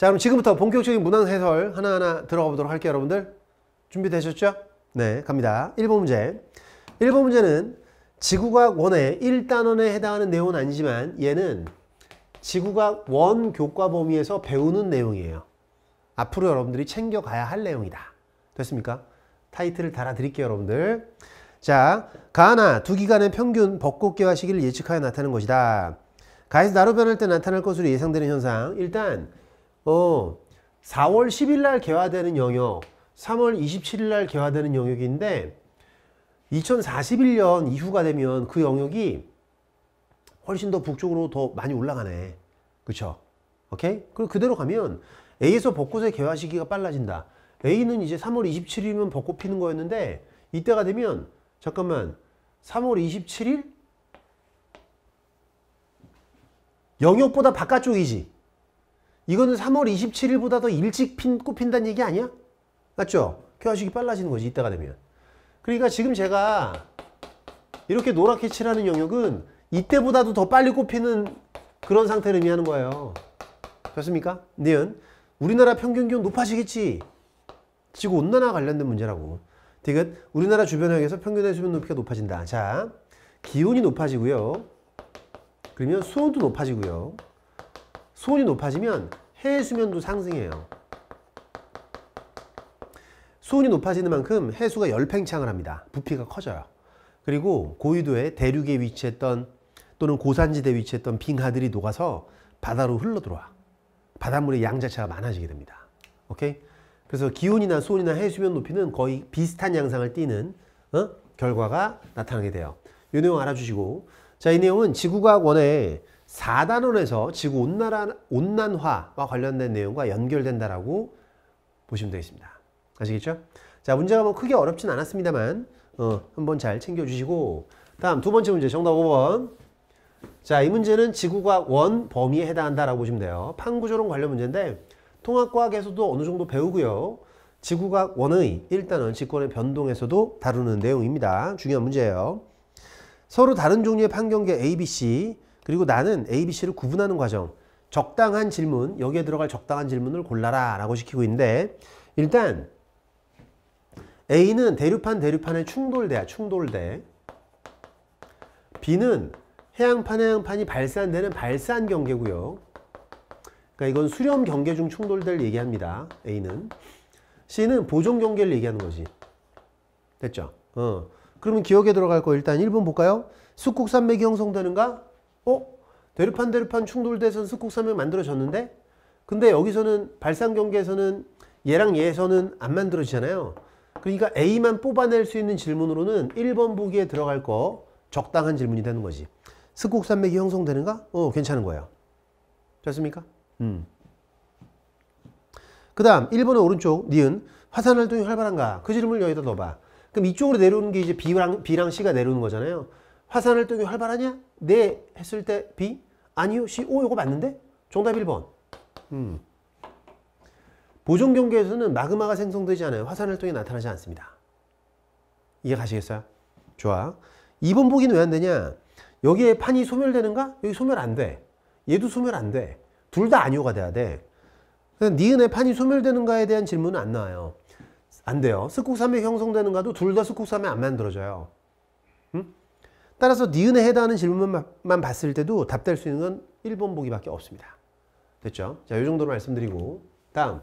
자, 그럼 지금부터 본격적인 문항 해설 하나하나 들어가 보도록 할게요, 여러분들. 준비되셨죠? 네, 갑니다. 1번 문제. 1번 문제는 지구과학 원의 1단원에 해당하는 내용은 아니지만 얘는 지구과학 원 교과 범위에서 배우는 내용이에요. 앞으로 여러분들이 챙겨가야 할 내용이다. 됐습니까? 타이틀을 달아드릴게요, 여러분들. 자, 가나 두 기간의 평균 벚꽃 개화 시기를 예측하여 나타낸 것이다. 가에서 나로 변할 때 나타날 것으로 예상되는 현상. 일단 어, 4월 10일 날 개화되는 영역, 3월 27일 날 개화되는 영역인데 2041년 이후가 되면 그 영역이 훨씬 더 북쪽으로 더 많이 올라가네. 그쵸? 오케이? 그리고 그대로 가면 A에서 벚꽃의 개화 시기가 빨라진다. A는 이제 3월 27일이면 벚꽃 피는 거였는데 이때가 되면 잠깐만 3월 27일? 영역보다 바깥쪽이지. 이거는 3월 27일보다 더 일찍 핀, 꽃핀다는 얘기 아니야? 맞죠? 개화식이 빨라지는 거지 이때가 되면. 그러니까 지금 제가 이렇게 노랗게 칠하는 영역은 이때보다도 더 빨리 꽃피는 그런 상태를 의미하는 거예요. 됐습니까? 니은 우리나라 평균 기온 높아지겠지. 지구 온난화 관련된 문제라고. 디귿 우리나라 주변 해역에서 평균 해수면 높이가 높아진다. 자, 기온이 높아지고요. 그러면 수온도 높아지고요. 수온이 높아지면 해의 수면도 상승해요. 수온이 높아지는 만큼 해수가 열팽창을 합니다. 부피가 커져요. 그리고 고위도에 대륙에 위치했던 또는 고산지대에 위치했던 빙하들이 녹아서 바다로 흘러들어와. 바닷물의 양 자체가 많아지게 됩니다. 오케이? 그래서 기온이나 수온이나 해수면 높이는 거의 비슷한 양상을 띠는 어? 결과가 나타나게 돼요. 이 내용 알아주시고 자, 이 내용은 지구과학 원의 4단원에서 지구 온난화, 온난화와 관련된 내용과 연결된다라고 보시면 되겠습니다. 아시겠죠? 자, 문제가 뭐 크게 어렵진 않았습니다만 어, 한번 잘 챙겨주시고 다음 두 번째 문제 정답 5번 자, 이 문제는 지구과학 원 범위에 해당한다라고 보시면 돼요. 판구조론 관련 문제인데 통합과학에서도 어느 정도 배우고요. 지구과학 원의 일단은 직권의 변동에서도 다루는 내용입니다. 중요한 문제예요. 서로 다른 종류의 판경계 A, B, C 그리고 나는 A, B, C를 구분하는 과정 적당한 질문 여기에 들어갈 적당한 질문을 골라라 라고 시키고 있는데 일단 A는 대류판 대류판의 충돌대야 충돌대 B는 해양판 해양판이 발산되는 발산 경계고요 그러니까 이건 수렴 경계 중 충돌될 얘기합니다 A는 C는 보존 경계를 얘기하는 거지 됐죠? 어. 그러면 기억에 들어갈 거 일단 1번 볼까요? 숫국산맥이 형성되는가? 어? 대류판 대류판 충돌돼서 숫국산맥 만들어졌는데 근데 여기서는 발산 경계에서는 얘랑 얘에서는 안 만들어지잖아요. 그러니까 A만 뽑아낼 수 있는 질문으로는 1번 보기에 들어갈 거 적당한 질문이 되는 거지. 습곡산맥이 형성되는가? 어, 괜찮은 거예요. 됐습니까? 음. 그 다음 1번의 오른쪽 니은 화산 활동이 활발한가? 그 질문을 여기다 넣어봐. 그럼 이쪽으로 내려오는 게 이제 B랑, B랑 C가 내려오는 거잖아요. 화산 활동이 활발하냐? 네 했을 때 B? 아니요 C? 오 이거 맞는데? 정답 1번. 음. 보존 경계에서는 마그마가 생성되지 않아요. 화산 활동이 나타나지 않습니다. 이해 가시겠어요? 좋아. 2번 보기는 왜 안 되냐? 여기에 판이 소멸되는가? 여기 소멸 안 돼. 얘도 소멸 안 돼. 둘 다 아니오가 돼야 돼. 니은의 판이 소멸되는가에 대한 질문은 안 나와요. 안 돼요. 습국삼이 형성되는가도 둘다 습국삼이 안 만들어져요. 응? 따라서 니은에 해당하는 질문만 봤을 때도 답될 수 있는 건 1번 보기밖에 없습니다. 됐죠? 자, 이 정도로 말씀드리고 다음